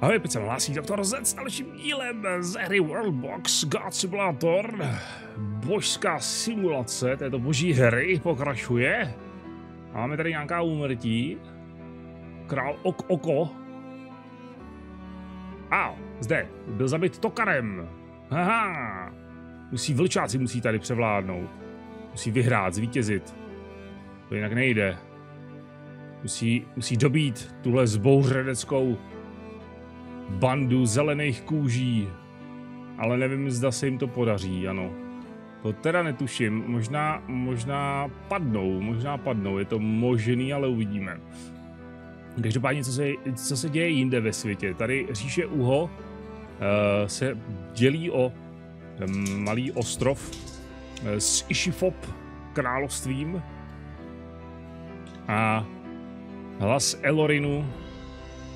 Ahoj, teď se hlásí doktor Z s dalším dílem z hry Worldbox God Simulator. Božská simulace této boží hry pokračuje. Máme tady nějaká úmrtí. Král Ok Oko. A, zde, byl zabit Tokarem. Haha. Musí vlčáci musí tady převládnout. Musí vyhrát, zvítězit. To jinak nejde. Musí, musí dobít tuhle zbouřeneckou bandu zelených kůží. Ale nevím, zda se jim to podaří, ano. To teda netuším, možná, možná padnou, možná padnou, je to možný, ale uvidíme. Každopádně, co se, co se děje jinde ve světě. Tady říše Uho uh, se dělí o um, malý ostrov uh, s Ishifop královstvím a hlas Elorinu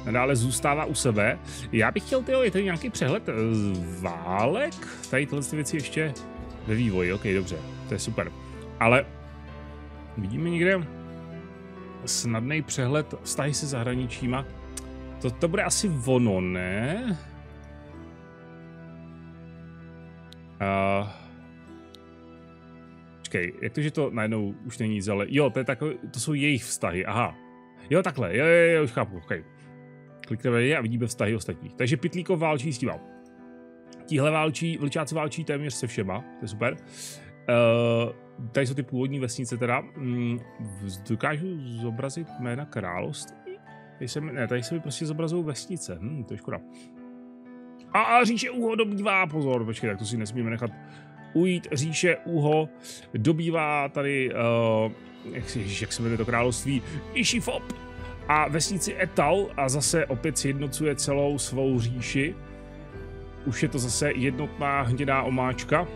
nadále zůstává u sebe. Já bych chtěl, tyjo, je tady nějaký přehled z válek? Tady tyhle věci ještě ve vývoji, ok, dobře, to je super. Ale vidíme někde snadný přehled vztahy se zahraničíma. To, to bude asi ono, ne? Uh, počkej, jak to, že to najednou už není zele? Jo, to, je takový, to jsou jejich vztahy, aha. Jo, takhle, jo, jo, jo, už chápu, okay. Klikneme je a vidíme vztahy ostatních. Takže Pitlíkov válčí s tím. Tíhle válčí, vlčáci válčí téměř se všema, to je super. Uh, tady jsou ty původní vesnice teda. Mm, dokážu zobrazit jména království? Tady se mi, ne, tady se mi prostě zobrazují vesnice, hm, to je škoda. A, a říše Uho dobývá, pozor, počkej, tak to si nesmíme nechat ujít. Říše Uho dobývá tady, uh, jak, se, jak se jmenuje to království, Ishifop a vesnici Etal a zase opět sjednocuje celou svou říši. Už je to zase jednotná hnědá omáčka.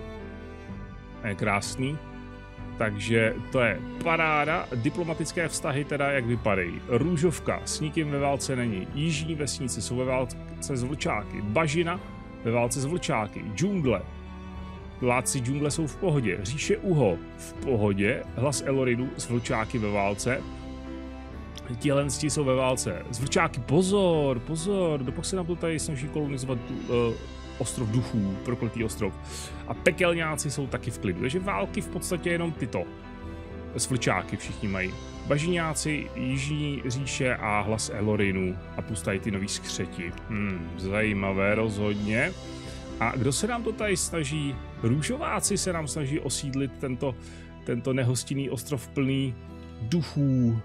Je krásný. Takže to je paráda. Diplomatické vztahy teda jak vypadají. Růžovka s nikým ve válce není. Jižní vesnice jsou ve válce s vlčáky. Bažina ve válce s vlčáky. Džungle. Vládci džungle jsou v pohodě. Říše Uho v pohodě. Hlas Eloridu s vlčáky ve válce. Tihle jsou ve válce. Zvlčáky, pozor, pozor, dopak se nám to tady snaží kolonizovat uh, ostrov duchů, prokletý ostrov. A pekelňáci jsou taky v klidu. Takže války v podstatě jenom tyto. Svlčáky všichni mají. Bažiňáci, Jižní říše a hlas Elorinu a pustají ty nový skřeti. Hmm, zajímavé rozhodně. A kdo se nám to tady snaží? Růžováci se nám snaží osídlit tento, tento nehostinný ostrov plný duchů,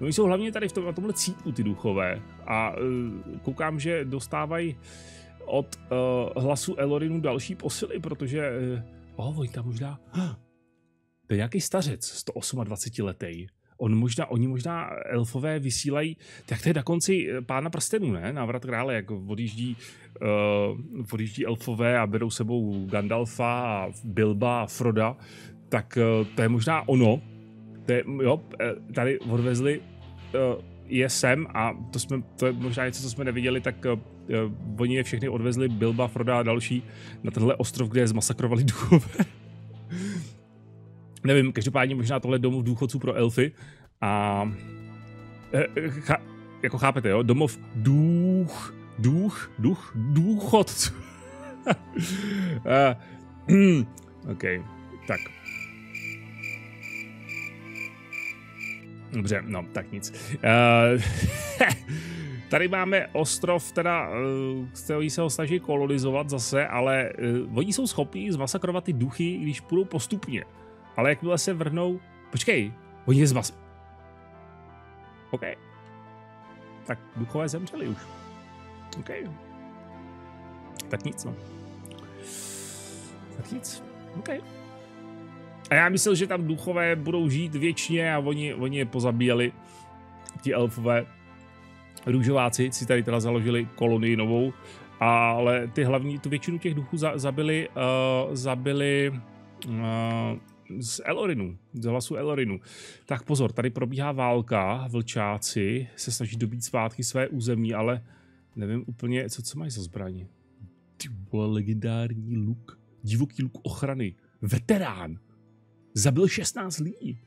No, jsou hlavně tady v tom, na tomhle cípu ty duchové a uh, koukám, že dostávají od uh, hlasu Elorinu další posily, protože uh, oh, oni tam možná huh, to je nějaký stařec, 128 letý. On možná, oni možná elfové vysílají, tak to je na konci pána prstenů, ne? Návrat krále, jak odjíždí, uh, odjíždí elfové a berou sebou Gandalfa a Bilba a Froda, tak uh, to je možná ono. To je, jo, tady odvezli uh, je sem a to, jsme, to je možná něco, co jsme neviděli, tak uh, oni je všechny odvezli, Bilba, Froda a další, na tenhle ostrov, kde je zmasakrovali duchové. Nevím, každopádně možná tohle domov důchodců pro elfy a cha, jako chápete, jo, domov duch, duch, duch, důchodců. uh, OK, tak. Dobře, no, tak nic. Uh, tady máme ostrov, teda, uh, který se ho snaží kolonizovat zase, ale uh, oni jsou schopni zmasakrovat ty duchy, když půjdou postupně. Ale jakmile se vrhnou... Počkej, oni je zmas... OK. Tak duchové zemřeli už. OK. Tak nic, no. Tak nic. OK. A já myslel, že tam duchové budou žít věčně a oni, oni je pozabíjeli, ti elfové. Růžováci si tady teda založili kolonii novou, ale ty hlavní, tu většinu těch duchů za, zabili, uh, zabili uh, z Elorinu, z hlasu Elorinu. Tak pozor, tady probíhá válka, vlčáci se snaží dobít svátky své území, ale nevím úplně, co, co mají za zbraně. Ty vole, legendární luk, divoký luk ochrany, veterán. Zabil 16 lidí.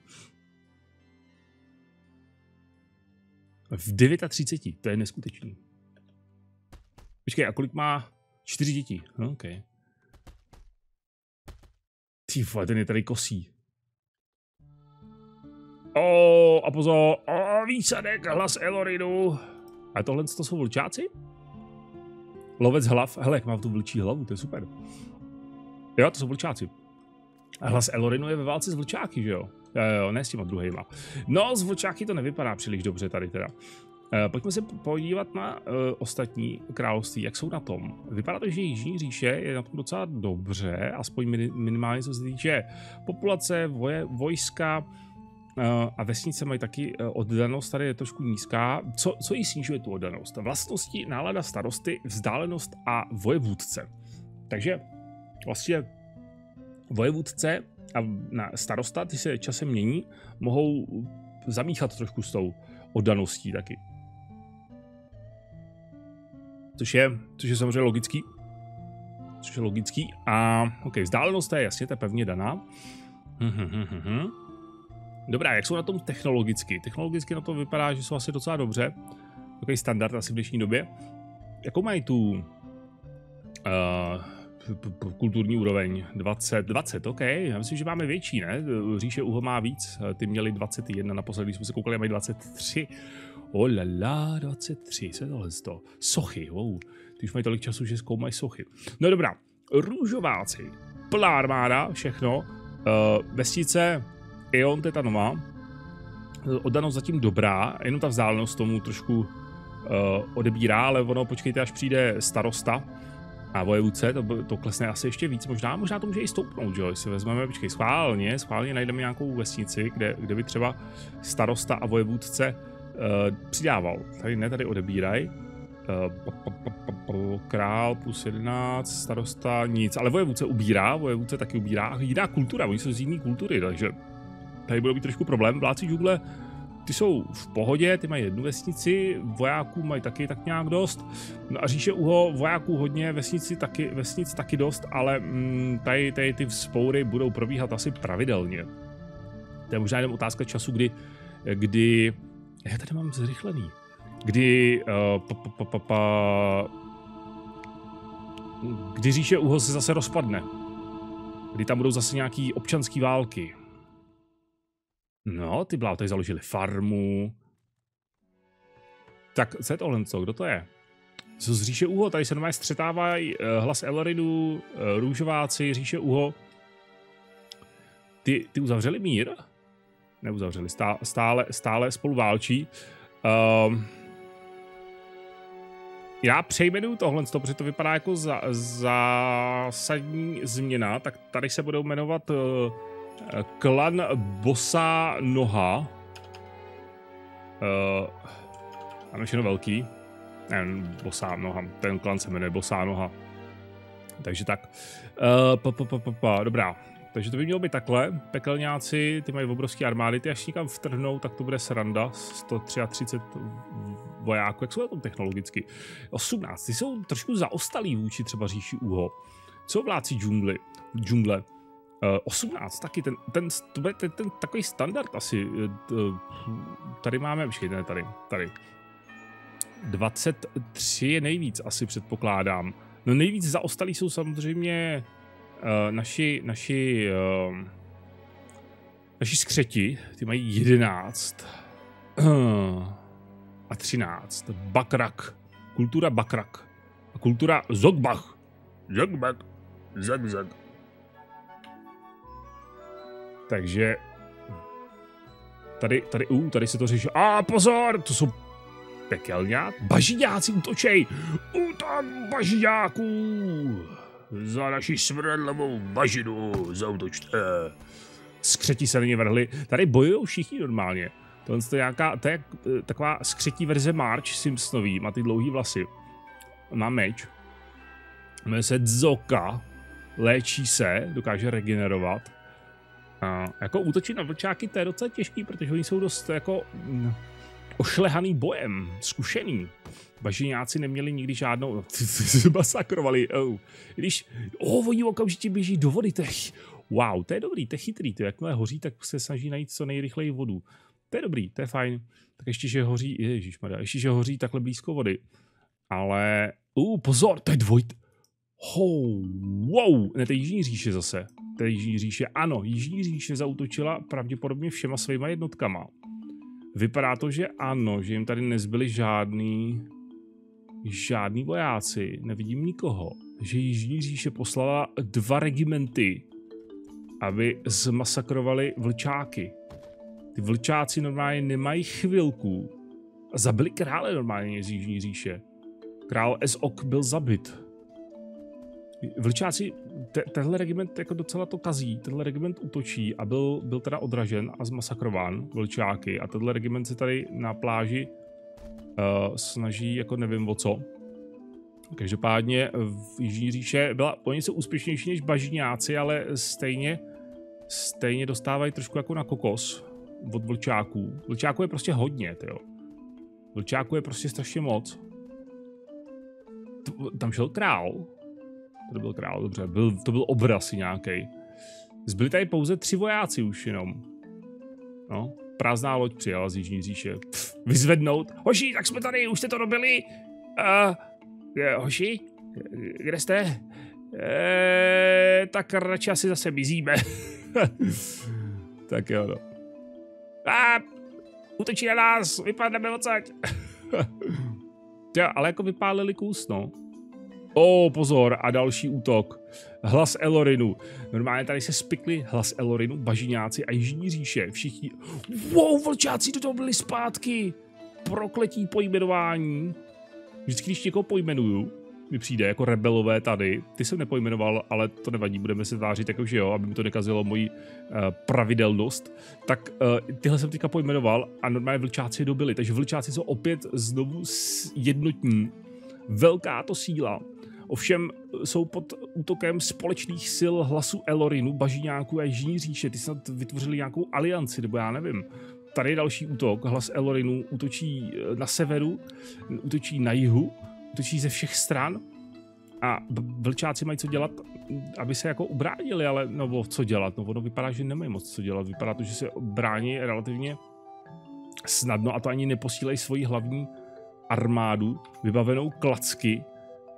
V 39, to je neskutečný. Počkej, a kolik má? Čtyři děti. No, OK. Ty vole, ten je tady kosí. O, a pozor, o, výsadek, hlas Elorinu. A tohle to jsou vlčáci? Lovec hlav, hele, mám tu vlčí hlavu, to je super. Jo, to jsou vlčáci. A hlas Elorinu je ve válce s vlčáky, že jo? Jo, ne s těma druhýma. No, s vlčáky to nevypadá příliš dobře tady teda. Uh, pojďme se podívat na uh, ostatní království, jak jsou na tom. Vypadá to, že Jižní říše je na tom docela dobře, aspoň minimálně co se týče populace, voje, vojska, Eh, a vesnice mají taky eh, oddanost, tady je trošku nízká. Co, co jí snižuje tu oddanost? Vlastnosti, nálada starosty, vzdálenost a vojevůdce. Takže vlastně vojevůdce a starosta, ty se časem mění, mohou zamíchat trošku s tou oddaností taky. Což je, což je samozřejmě logický. Což je logický. A ok, vzdálenost je jasně, to je pevně daná. Hm, hm. hm. Dobrá, jak jsou na tom technologicky? Technologicky na to vypadá, že jsou asi docela dobře. Takový standard asi v dnešní době. Jakou mají tu uh, kulturní úroveň? 20, 20, OK. Já myslím, že máme větší, ne? Říše Uho má víc. Ty měli 21, naposledy jsme se koukali, mají 23. Oh la la, 23, co je tohle to? Sochy, wow. Ty už mají tolik času, že zkoumají sochy. No dobrá, růžováci, plná armáda, všechno. Uh, vesnice Ion, to je ta nová. Oddanost zatím dobrá, jenom ta vzdálenost tomu trošku uh, odebírá, ale ono, počkejte, až přijde starosta a vojevůdce, to, to klesne asi ještě víc, možná, možná to může i stoupnout, že jo, si vezmeme, počkej, schválně, schválně najdeme nějakou vesnici, kde, kde by třeba starosta a vojevůdce uh, přidával. Tady ne, tady odebíraj. Uh, král plus 11, starosta nic, ale vojevůdce ubírá, vojevůdce taky ubírá, jiná kultura, oni jsou z jiné kultury, takže tady bude být trošku problém. Vládci džungle, ty jsou v pohodě, ty mají jednu vesnici, vojáků mají taky tak nějak dost. No a říše Uho, vojáků hodně, vesnici taky, vesnic taky dost, ale mm, tady, tady ty spoury budou probíhat asi pravidelně. To je možná jenom otázka času, kdy, kdy já tady mám zrychlený, kdy uh, pa, pa, pa, pa, kdy říše Uho se zase rozpadne. Kdy tam budou zase nějaký občanský války. No, ty bláho tady založili farmu. Tak, co je tohle, co? Kdo to je? Co z Říše Uho? Tady se normálně střetávají uh, hlas Eloridu, uh, růžováci, Říše Uho. Ty, ty uzavřeli mír? Neuzavřeli, stále, stále, stále spolu válčí. Uh, já přejmenuju tohle, protože to vypadá jako za, zásadní změna, tak tady se budou jmenovat uh, Klan Bosá Noha. Uh, máme všechno velký. Ne, Bosá Noha. Ten klan se jmenuje Bosá Noha. Takže tak. Uh, pa, pa, pa, pa, pa. Dobrá. Takže to by mělo být takhle. Pekelňáci, ty mají obrovské armády, ty až někam vtrhnou, tak to bude sranda. 133 vojáků, jak jsou na tom technologicky. 18, ty jsou trošku zaostalí vůči třeba říši Uho. Co vládci džungly? džungle? 18 eh, taky, ten, ten, to bude ten, ten takový standard asi. Eh, tady máme, počkejte, tady, tady. 23 je nejvíc, asi předpokládám. No nejvíc zaostalí jsou samozřejmě uh, naši, naši, uh, naši skřeti, ty mají 11 uh, a 13. Bakrak, kultura Bakrak a kultura Zogbach. Zogbach, Zag, takže tady, tady, uh, tady se to řeší. A pozor, to jsou pekelňák. Bažiňáci útočej. Útok bažiňáků. Za naši smradlavou bažinu zautočte. Skřetí se na ně vrhli. Tady bojují všichni normálně. Tohle je, nějaká, to je eh, taková skřetí verze March Simpsonový, má ty dlouhý vlasy. Má meč. Jmenuje se Dzoka. Léčí se, dokáže regenerovat. A jako útočit na vlčáky to je docela těžký, protože oni jsou dost jako mm, ošlehaný bojem, zkušený. Bažiňáci neměli nikdy žádnou, masakrovali, oh. Když, oh, oni okamžitě běží do vody, to je, wow, to je dobrý, to je chytrý, to jakmile hoří, tak se snaží najít co nejrychleji vodu. To je dobrý, to je fajn. Tak ještě, že hoří, ježišmarja, ještě, že hoří takhle blízko vody. Ale Uh, pozor, to je dvojt. Oh, wow, ne, to je Jižní říše zase. To je Jižní říše, ano, Jižní říše zautočila pravděpodobně všema svýma jednotkama. Vypadá to, že ano, že jim tady nezbyli žádný, žádný vojáci, nevidím nikoho. Že Jižní říše poslala dva regimenty, aby zmasakrovali vlčáky. Ty vlčáci normálně nemají chvilku. Zabili krále normálně z Jižní říše. Král Esok byl zabit. Vlčáci, te, tenhle regiment jako docela to kazí, tenhle regiment útočí a byl, byl teda odražen a zmasakrován vlčáky a tenhle regiment se tady na pláži uh, snaží jako nevím o co. Každopádně v Jižní říše byla o něco úspěšnější než bažňáci, ale stejně, stejně dostávají trošku jako na kokos od vlčáků. Vlčáků je prostě hodně, jo. Vlčáků je prostě strašně moc. Tam šel král, to byl král, dobře, byl, to byl obraz nějaký. Zbyli tady pouze tři vojáci už jenom. No, prázdná loď přijela z Jižní říše. Pff, vyzvednout. Hoši, tak jsme tady, už jste to robili. Uh, je, hoši, kde jste? E, tak radši asi zase mizíme. tak jo, no. A, útočí na nás, vypadneme odsaď. jo, ale jako vypálili kus, no. O, oh, pozor, a další útok. Hlas Elorinu. Normálně tady se spikli hlas Elorinu, bažiňáci a jižní říše. Všichni, wow, vlčáci do toho byli zpátky. Prokletí pojmenování. Vždycky, když někoho pojmenuju, mi přijde jako rebelové tady, ty jsem nepojmenoval, ale to nevadí, budeme se tvářit jako, že jo, aby mi to nekazilo moji uh, pravidelnost, tak uh, tyhle jsem teďka pojmenoval a normálně vlčáci dobili, takže vlčáci jsou opět znovu jednotní. Velká to síla, Ovšem jsou pod útokem společných sil hlasu Elorinu, Bažiňáku a Jižní říše. Ty snad vytvořili nějakou alianci, nebo já nevím. Tady je další útok. Hlas Elorinu útočí eh, na severu, útočí na jihu, útočí ze všech stran. A vlčáci mají co dělat, aby se jako ubránili, ale no co dělat? No ono vypadá, že nemají moc co dělat. Vypadá to, že se brání relativně snadno a to ani neposílejí svoji hlavní armádu vybavenou klacky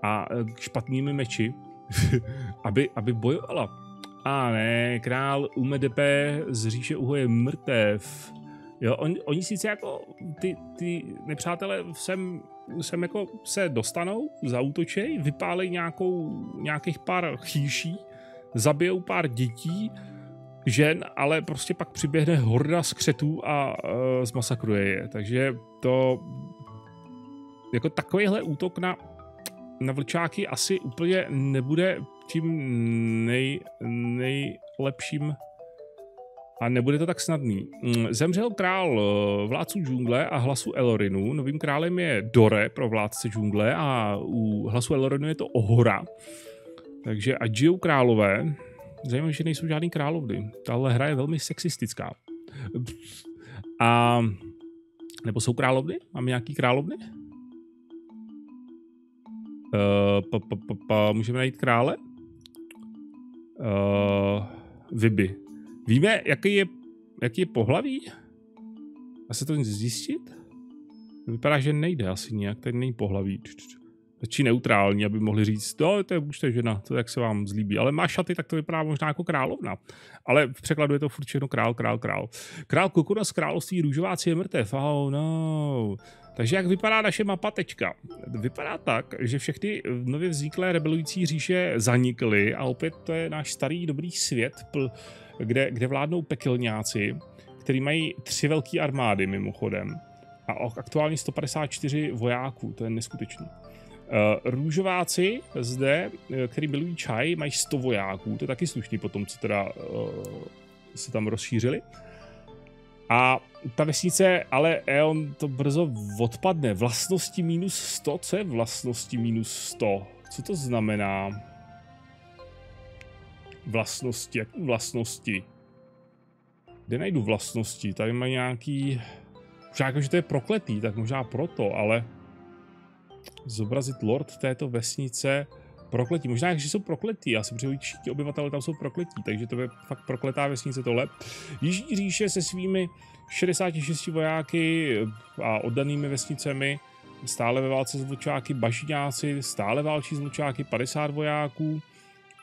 a e, špatnými meči, aby, aby bojovala. A ne, král Umedepe z říše Uho je mrtev. Jo, on, oni sice jako ty, ty nepřátelé sem, sem jako se dostanou, zautočej, vypálej nějakou, nějakých pár chýší, zabijou pár dětí, žen, ale prostě pak přiběhne horda skřetů a uh, zmasakruje je. Takže to jako takovýhle útok na na vlčáky asi úplně nebude tím nej, nejlepším a nebude to tak snadný. Mm, zemřel král eh, vládců džungle a hlasu Elorinu. Novým králem je Dore pro vládce džungle a u hlasu Elorinu je to Ohora. Takže ať žijou králové. Zajímavé, že nejsou žádný královny. Tahle hra je velmi sexistická. A nebo jsou královny? Máme nějaký královny? Uh, pa, pa, pa, pa, můžeme najít krále? Uh, Vyby. Víme, jaký je, jaký je pohlaví? A se to nic zjistit? Vypadá, že nejde asi nějak, tady není pohlaví. Či neutrální, aby mohli říct, no, to je už to žena, to jak se vám zlíbí. Ale má šaty, tak to vypadá možná jako královna. Ale v překladu je to furt všechno král, král, král. Král Kokura z království růžováci je mrtev. Oh no. Takže jak vypadá naše mapa teďka? Vypadá tak, že všechny nově vzniklé rebelující říše zanikly a opět to je náš starý dobrý svět, kde, kde vládnou pekelňáci, který mají tři velké armády mimochodem a aktuálně 154 vojáků, to je neskutečný. Uh, růžováci zde, eh, který milují čaj, mají 100 vojáků, to je taky slušný potom, co teda uh, se tam rozšířili. A ta vesnice, ale on to brzo odpadne. Vlastnosti minus 100? Co je vlastnosti minus 100? Co to znamená? Vlastnosti, jak vlastnosti? Kde najdu vlastnosti? Tady má nějaký... Možná jako, že to je prokletý, tak možná proto, ale... Zobrazit lord této vesnice prokletí. Možná, že jsou prokletí, já si přeju, všichni obyvatele tam jsou prokletí, takže to je fakt prokletá vesnice tohle. Jižní říše se svými 66 vojáky a oddanými vesnicemi stále ve válce s vlčáky, bažiňáci, stále válčí s vlčáky, 50 vojáků,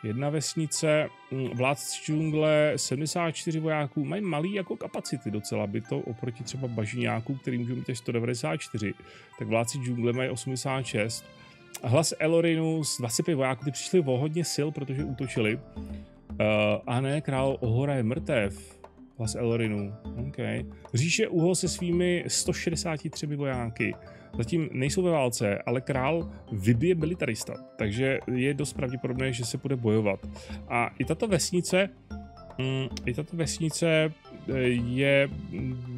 jedna vesnice, mm, vládci džungle, 74 vojáků, mají malý jako kapacity docela, by to oproti třeba bažiňáků, který můžou mít až 194, tak vládci džungle mají 86. Hlas Elorinu z 25 vojáků, ty přišli o hodně sil, protože útočili. Uh, a ne, král Ohora je mrtev. Hlas Elorinu. OK. Říše Uho se svými 163 vojáky. Zatím nejsou ve válce, ale král vybije militarista, takže je dost pravděpodobné, že se bude bojovat. A i tato vesnice, mm, i tato vesnice eh, je,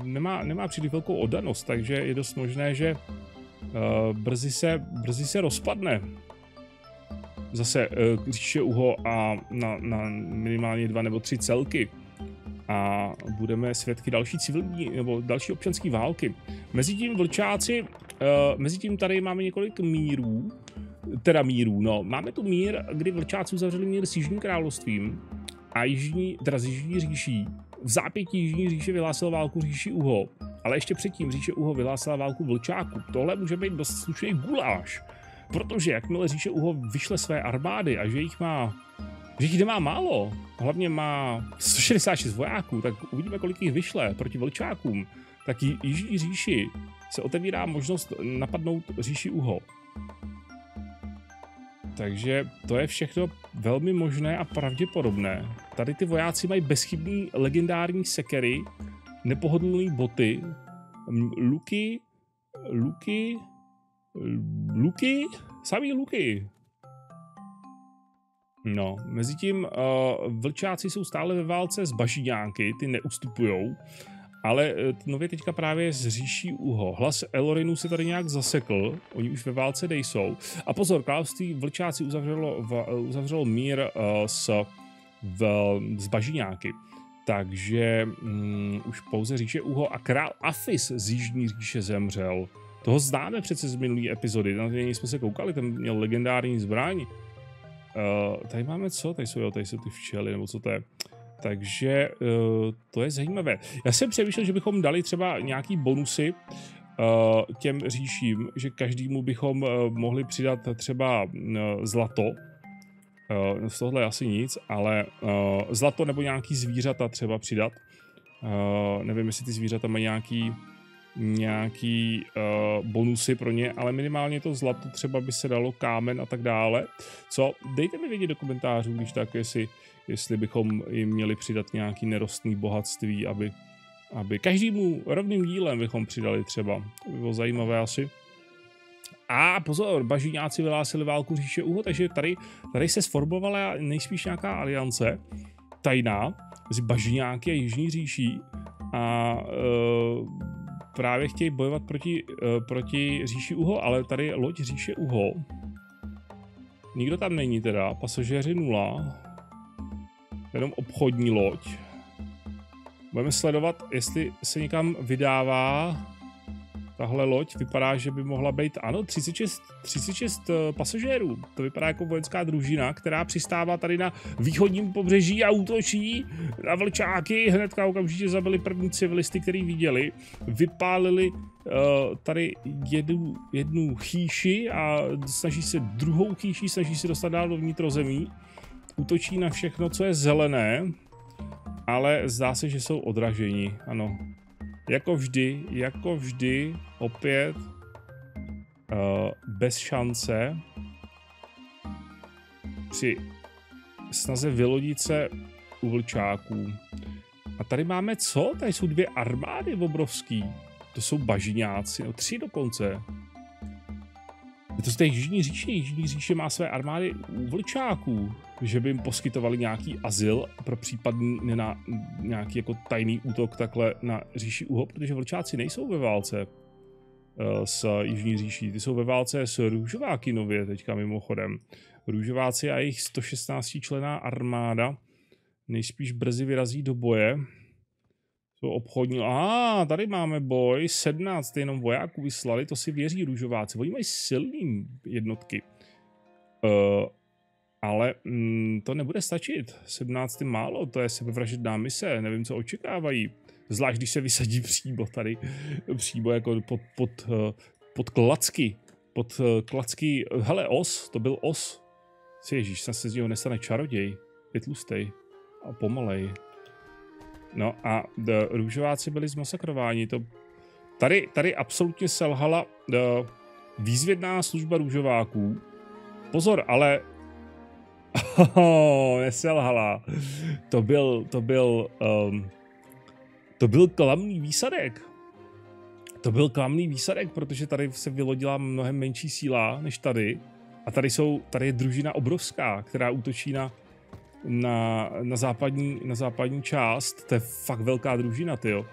nemá, nemá příliš velkou oddanost, takže je dost možné, že uh, brzy, se, brzy se rozpadne. Zase uh, říše Uho a na, na minimálně dva nebo tři celky. A budeme svědky další civilní nebo další občanské války. Mezitím vlčáci, uh, mezitím tady máme několik mírů, teda mírů, no, máme tu mír, kdy vlčáci uzavřeli mír s Jižním královstvím a Jižní, teda z Jižní říší, v zápětí Jižní říše vyhlásila válku říši Uho, ale ještě předtím říše Uho vyhlásila válku vlčáku. Tohle může být dost slušný guláš, protože jakmile říše Uho vyšle své armády a že jich má že jich nemá málo, hlavně má 166 vojáků, tak uvidíme, kolik jich vyšle proti vlčákům. Tak Jižní říši se otevírá možnost napadnout říši Uho. Takže to je všechno velmi možné a pravděpodobné. Tady ty vojáci mají bezchybný legendární sekery, nepohodlný boty, luky, luky, luky, samý luky. No, mezi tím uh, vlčáci jsou stále ve válce s bažiňáky, ty neustupujou, ale uh, nově teďka právě zříší uho. Hlas Elorinu se tady nějak zasekl, oni už ve válce nejsou. A pozor, království vlčáci uzavřelo, v, uh, uzavřelo mír uh, s, v, s bažiňáky. Takže um, už pouze říše uho a král Afis z Jižní říše zemřel. Toho známe přece z minulý epizody, na něj jsme se koukali, ten měl legendární zbraň. Uh, tady máme co? Tady jsou, jo, tady jsou ty včely, nebo co to je. Takže uh, to je zajímavé. Já jsem přemýšlel, že bychom dali třeba nějaký bonusy uh, těm říším, že každému bychom uh, mohli přidat třeba uh, zlato. Uh, z tohle asi nic, ale uh, zlato nebo nějaký zvířata třeba přidat. Uh, nevím, jestli ty zvířata mají nějaký nějaký uh, bonusy pro ně, ale minimálně to zlato třeba by se dalo kámen a tak dále. Co? Dejte mi vědět do komentářů, když tak, jestli, jestli bychom jim měli přidat nějaký nerostný bohatství, aby, aby každému rovným dílem bychom přidali třeba. To by bylo zajímavé asi. A pozor, bažiňáci vyhlásili válku říše Uho, takže tady, tady se sformovala nejspíš nějaká aliance tajná mezi bažiňáky a Jižní říší a uh, právě chtějí bojovat proti, uh, proti říši Uho, ale tady loď říše Uho. Nikdo tam není teda, pasažéři nula. Jenom obchodní loď. Budeme sledovat, jestli se někam vydává tahle loď vypadá, že by mohla být, ano, 36, 36 uh, pasažérů. To vypadá jako vojenská družina, která přistává tady na východním pobřeží a útočí na vlčáky. Hnedka okamžitě zabili první civilisty, který viděli. Vypálili uh, tady jednu, jednu chýši a snaží se druhou chýši, snaží se dostat dál do vnitrozemí. Útočí na všechno, co je zelené, ale zdá se, že jsou odraženi, ano. Jako vždy, jako vždy, opět uh, bez šance při snaze vylodit se u vlčáků. A tady máme co? Tady jsou dvě armády obrovský. To jsou bažiňáci, no tři dokonce. Je to z té Jižní říše. Jižní říše má své armády vlčáků, že by jim poskytovali nějaký azyl pro případný na nějaký jako tajný útok takhle na říši Uho, protože vlčáci nejsou ve válce uh, s Jižní říší. Ty jsou ve válce s růžováky nově teďka mimochodem. Růžováci a jejich 116 člená armáda nejspíš brzy vyrazí do boje to obchodní. A tady máme boj, 17 jenom vojáků vyslali, to si věří růžováci. Oni mají silný jednotky. Uh, ale mm, to nebude stačit. 17 je málo, to je sebevražedná mise, nevím, co očekávají. Zvlášť, když se vysadí příbo tady, příbo jako pod, pod uh, pod klacky, pod uh, klacky, hele, os, to byl os. Ježíš, se z něho nestane čaroděj, je tlustej a pomalej. No a the růžováci byli zmasakrováni. To, tady, tady absolutně selhala the výzvědná služba růžováků. Pozor, ale oh, neselhala. To byl, to byl, um, to byl klamný výsadek. To byl klamný výsadek, protože tady se vylodila mnohem menší síla než tady. A tady, jsou, tady je družina obrovská, která útočí na na, na, západní, na západní část, to je fakt velká družina, ty jo.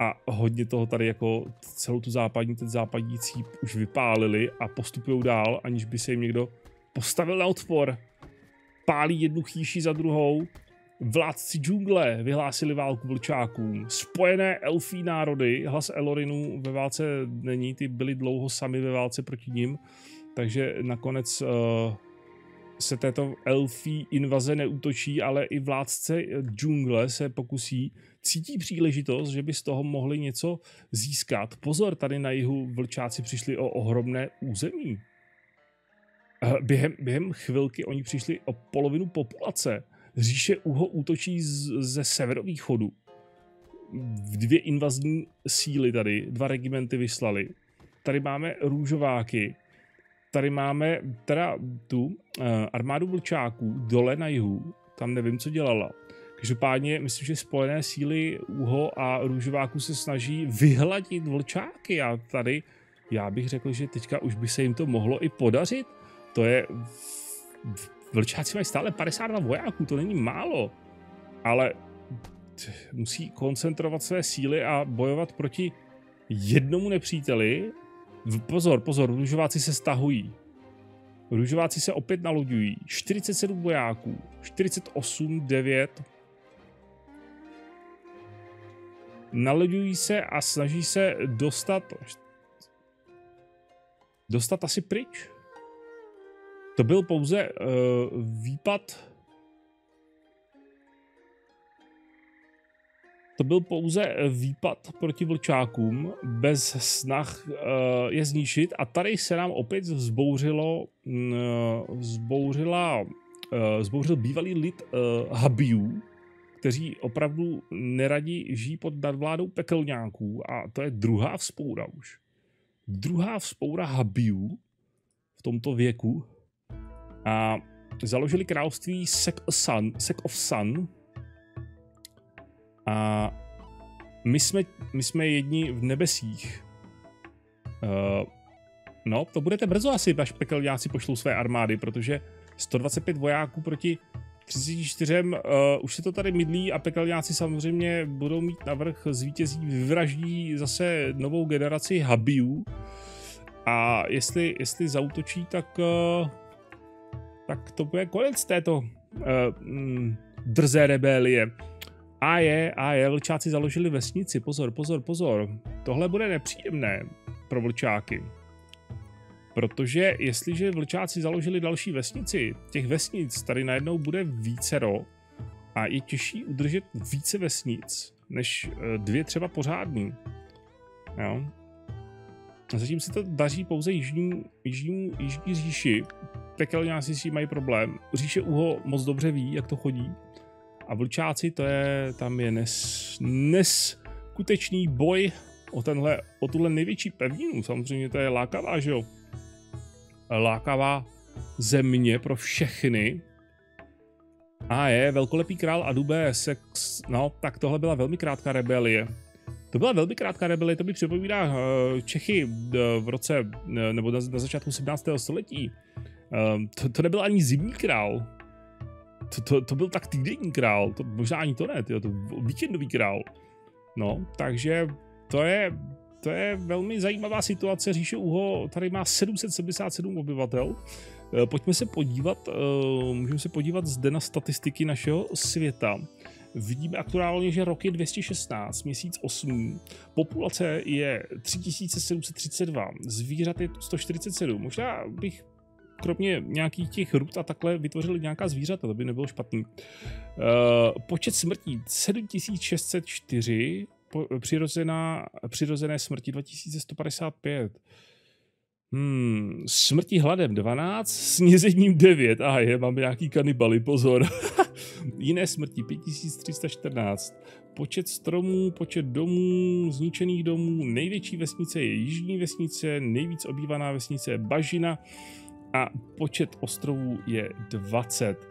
A hodně toho tady jako celou tu západní, ten západní cíp už vypálili a postupují dál, aniž by se jim někdo postavil na odpor. Pálí jednu chýši za druhou, Vládci džungle vyhlásili válku vlčákům. Spojené elfí národy, hlas Elorinu ve válce není, ty byli dlouho sami ve válce proti ním, takže nakonec uh, se této elfí invaze neútočí, ale i vládce džungle se pokusí, cítí příležitost, že by z toho mohli něco získat. Pozor, tady na jihu vlčáci přišli o ohromné území. Eh, během, během chvilky oni přišli o polovinu populace. Říše Uho útočí z, ze severovýchodu. Dvě invazní síly tady, dva regimenty vyslali. Tady máme růžováky, tady máme teda tu uh, armádu vlčáků dole na jihu, tam nevím, co dělala. Každopádně myslím, že spojené síly Uho a Růžováku se snaží vyhladit vlčáky a tady já bych řekl, že teďka už by se jim to mohlo i podařit. To je... Vlčáci mají stále 52 vojáků, to není málo. Ale musí koncentrovat své síly a bojovat proti jednomu nepříteli Pozor, pozor, růžováci se stahují. Růžováci se opět naloďují. 47 vojáků, 48, 9. Naloďují se a snaží se dostat dostat asi pryč. To byl pouze uh, výpad To byl pouze eh, výpad proti vlčákům bez snah uh, je zničit. A tady se nám opět vzbouřilo, uh, vzbouřila, uh, vzbouřil bývalý lid Habiů, kteří opravdu neradí žijí pod nadvládou pekelňáků. A to je druhá vzpoura už. Druhá vzpoura Habiů v tomto věku. A založili království Sek, Sun, Sek of Sun, a my jsme, my jsme jedni v nebesích. Uh, no, to budete brzo asi, až pekelňáci pošlou své armády, protože 125 vojáků proti 34, uh, eh, už se to tady mydlí a pekelňáci samozřejmě budou mít navrh zvítězí, vyvraždí zase novou generaci habiů. A jestli, jestli zautočí, tak, uh, tak to bude konec této uh, mm, drzé rebelie. A je, a je, vlčáci založili vesnici, pozor, pozor, pozor. Tohle bude nepříjemné pro vlčáky. Protože jestliže vlčáci založili další vesnici, těch vesnic tady najednou bude vícero a je těžší udržet více vesnic, než eh, dvě třeba pořádný. Jo? Zatím se to daří pouze jižní, jižní, jižní říši. Pekelňáci si mají problém. Říše Uho moc dobře ví, jak to chodí. A vlčáci, to je, tam je nes, boj o, tenhle, o tuhle největší pevninu. Samozřejmě to je lákavá, že jo? Lákavá země pro všechny. A je, velkolepý král Adube, sex, no, tak tohle byla velmi krátká rebelie. To byla velmi krátká rebelie, to by připomíná uh, Čechy uh, v roce, uh, nebo na, na začátku 17. století. To, to nebyl ani zimní král, to, to, to byl tak týdenní král, to možná ani to ne, tyjo, to víkendový král. No, takže to je, to je velmi zajímavá situace. Říše Uho tady má 777 obyvatel. Eh, pojďme se podívat, eh, můžeme se podívat zde na statistiky našeho světa. Vidíme aktuálně, že rok je 216, měsíc 8, populace je 3732, zvířat je 147. Možná bych kromě nějakých těch rud a takhle vytvořili nějaká zvířata, to by nebylo špatný. Uh, počet smrtí 7604, po, přirozená, přirozené smrti 2155. Hmm, smrti hladem 12, snězením 9. A je, máme nějaký kanibaly, pozor. Jiné smrti 5314. Počet stromů, počet domů, zničených domů. Největší vesnice je Jižní vesnice, nejvíc obývaná vesnice je Bažina a počet ostrovů je 20.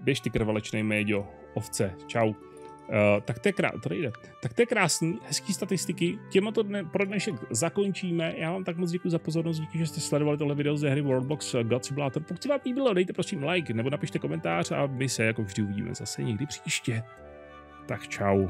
Běž ty krvalečnej médio, ovce, čau. Uh, tak to je krá... to jde. Tak to je krásný, hezký statistiky. Těma to dne, pro dnešek zakončíme. Já vám tak moc děkuji za pozornost, díky, že jste sledovali tohle video ze hry Worldbox God Simulator. Pokud se vám líbilo, dejte prosím like nebo napište komentář a my se jako vždy uvidíme zase někdy příště. Tak čau.